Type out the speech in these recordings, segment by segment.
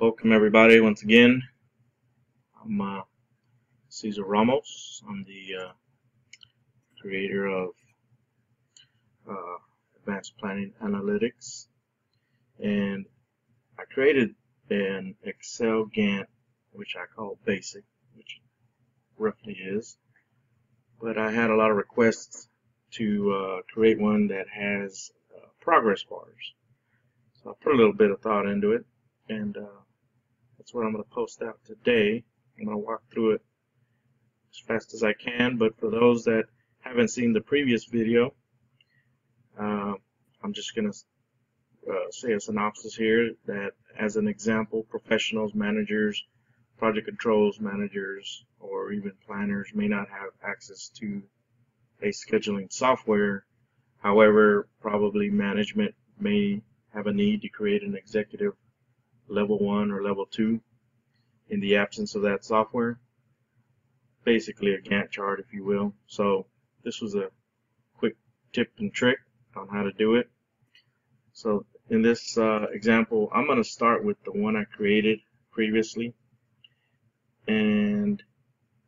Welcome everybody once again. I'm uh, Cesar Ramos. I'm the uh, creator of uh, Advanced Planning Analytics and I created an Excel Gantt which I call basic which roughly is but I had a lot of requests to uh, create one that has uh, progress bars so I put a little bit of thought into it and uh, that's what I'm going to post out today. I'm going to walk through it as fast as I can, but for those that haven't seen the previous video, uh, I'm just going to uh, say a synopsis here that as an example, professionals, managers, project controls managers, or even planners may not have access to a scheduling software. However, probably management may have a need to create an executive level 1 or level 2 in the absence of that software. Basically a Gantt chart if you will. So this was a quick tip and trick on how to do it. So in this uh, example I'm going to start with the one I created previously and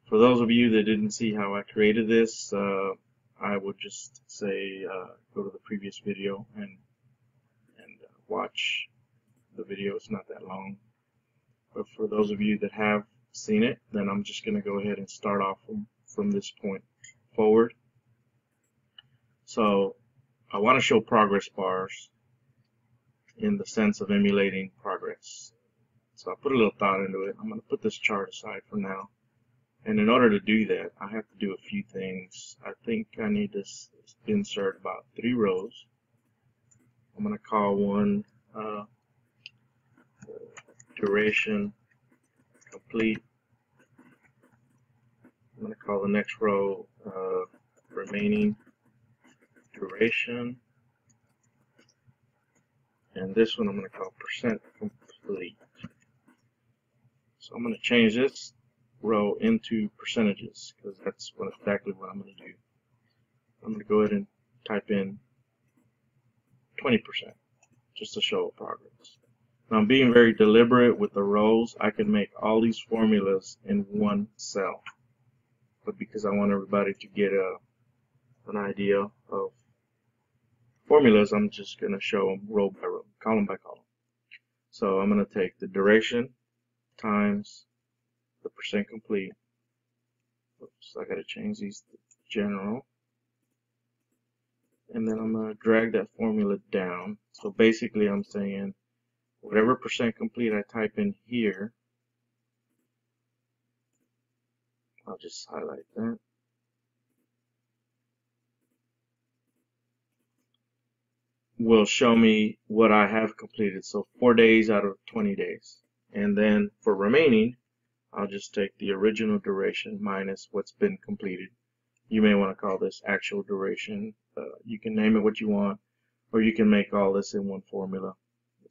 for those of you that didn't see how I created this uh, I would just say uh, go to the previous video and and uh, watch the video. It's not that long. But for those of you that have seen it, then I'm just going to go ahead and start off from, from this point forward. So I want to show progress bars in the sense of emulating progress. So I put a little thought into it. I'm going to put this chart aside for now. And in order to do that, I have to do a few things. I think I need to insert about three rows. I'm going to call one uh, duration complete. I'm going to call the next row uh, remaining duration. And this one I'm going to call percent complete. So I'm going to change this row into percentages because that's what exactly what I'm going to do. I'm going to go ahead and type in 20% just to show progress. I'm being very deliberate with the rows. I can make all these formulas in one cell. But because I want everybody to get a, an idea of formulas, I'm just going to show them row by row, column by column. So I'm going to take the duration times the percent complete. Oops, I got to change these to general. And then I'm going to drag that formula down. So basically I'm saying whatever percent complete I type in here, I'll just highlight that. will show me what I have completed. So four days out of 20 days. And then for remaining, I'll just take the original duration minus what's been completed. You may want to call this actual duration. Uh, you can name it what you want, or you can make all this in one formula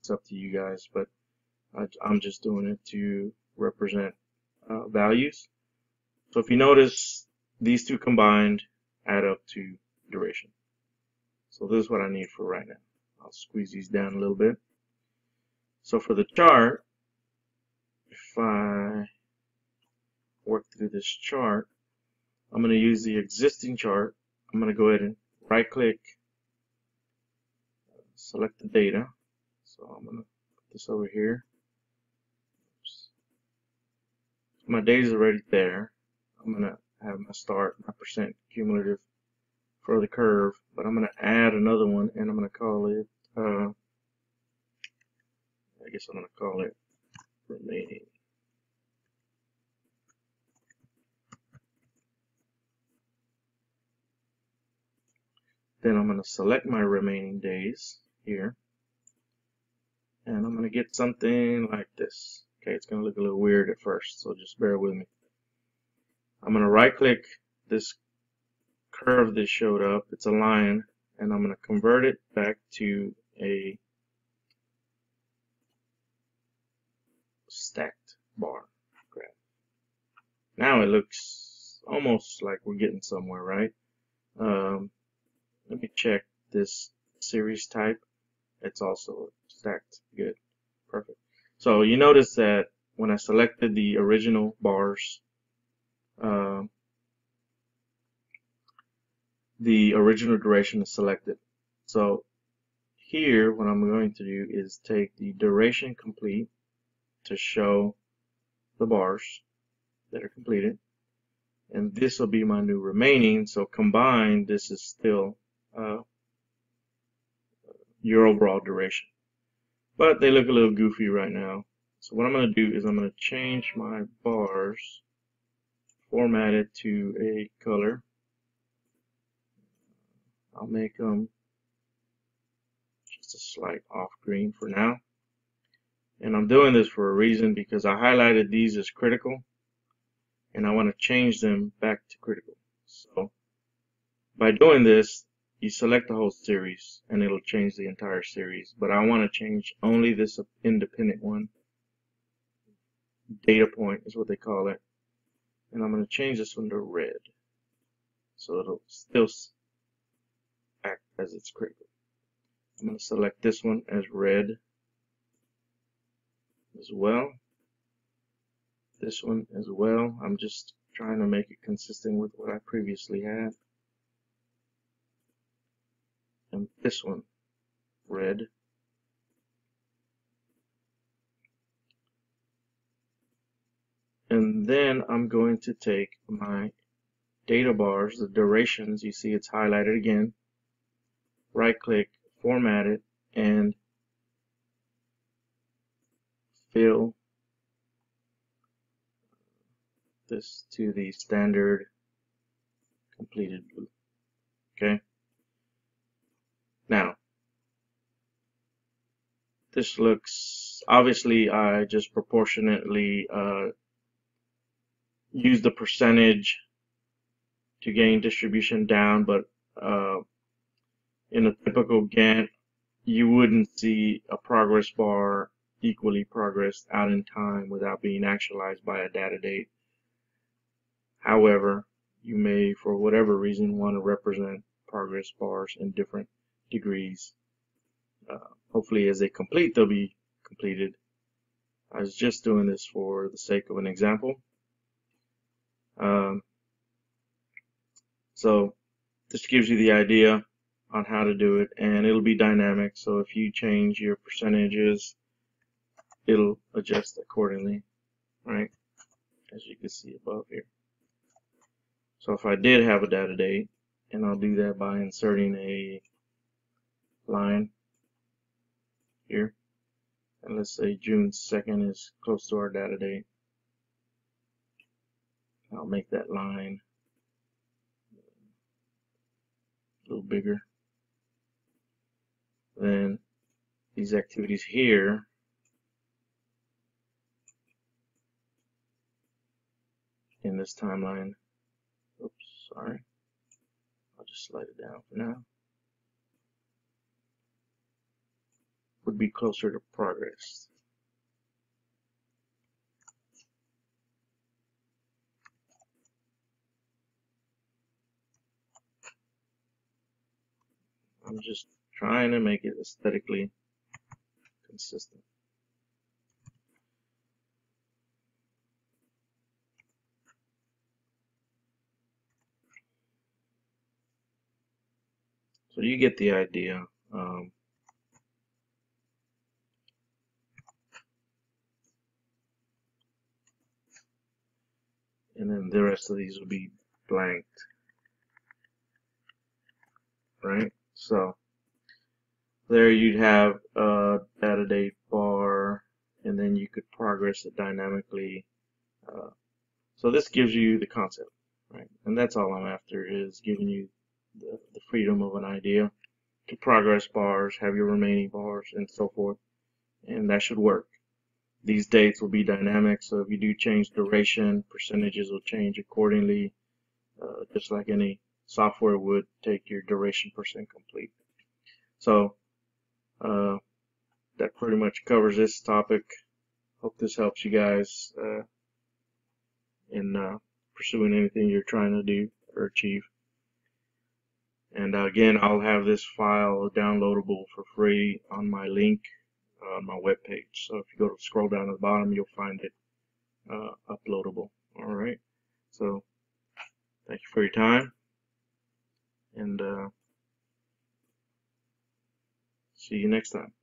it's up to you guys, but I, am just doing it to represent uh, values. So if you notice, these two combined add up to duration. So this is what I need for right now. I'll squeeze these down a little bit. So for the chart, if I work through this chart, I'm going to use the existing chart. I'm going to go ahead and right click, select the data, so I'm to put this over here. Oops. My days are already there. I'm to have my start, my percent cumulative for the curve, but I'm going to add another one and I'm going to call it, uh, I guess I'm to call it remaining. Then I'm going to select my remaining days here and I'm going to get something like this. Okay, it's going to look a little weird at first, so just bear with me. I'm going to right click this curve that showed up. It's a line, and I'm going to convert it back to a stacked bar graph. Now it looks almost like we're getting somewhere, right? Um, let me check this series type. It's also stacked. Good. Perfect. So you notice that when I selected the original bars, uh, the original duration is selected. So here, what I'm going to do is take the duration complete to show the bars that are completed. And this will be my new remaining. So combined, this is still uh, your overall duration. But they look a little goofy right now. So what I'm going to do is I'm going to change my bars, format it to a color. I'll make them just a slight off green for now. And I'm doing this for a reason because I highlighted these as critical and I want to change them back to critical. So by doing this, you select the whole series and it'll change the entire series. But I want to change only this independent one. Data point is what they call it. And I'm going to change this one to red. So it'll still act as its critical. I'm going to select this one as red as well. This one as well. I'm just trying to make it consistent with what I previously had. And this one, red. And then I'm going to take my data bars, the durations, you see it's highlighted again, right click, format it, and fill this to the standard completed blue. Okay. Now, this looks, obviously I just proportionately uh, use the percentage to gain distribution down, but uh, in a typical Gantt, you wouldn't see a progress bar equally progressed out in time without being actualized by a data date. However, you may, for whatever reason, want to represent progress bars in different degrees. Uh, hopefully as they complete, they'll be completed. I was just doing this for the sake of an example. Um, so this gives you the idea on how to do it and it'll be dynamic so if you change your percentages it'll adjust accordingly right as you can see above here so if I did have a data date and I'll do that by inserting a line here. And let's say June 2nd is close to our data date. I'll make that line a little bigger. Then these activities here in this timeline. Oops sorry. I'll just slide it down for now would be closer to progress I'm just trying to make it aesthetically consistent. So you get the idea. Um, the rest of these will be blanked. Right? So there you'd have a data date bar and then you could progress it dynamically. Uh, so this gives you the concept, right? And that's all I'm after is giving you the, the freedom of an idea to progress bars, have your remaining bars and so forth. And that should work. These dates will be dynamic, so if you do change duration, percentages will change accordingly, uh, just like any software would take your duration percent complete. So uh, that pretty much covers this topic. Hope this helps you guys uh, in uh, pursuing anything you're trying to do or achieve. And uh, again, I'll have this file downloadable for free on my link on my webpage. So if you go to scroll down to the bottom, you'll find it uh, uploadable. All right. So thank you for your time, and uh, see you next time.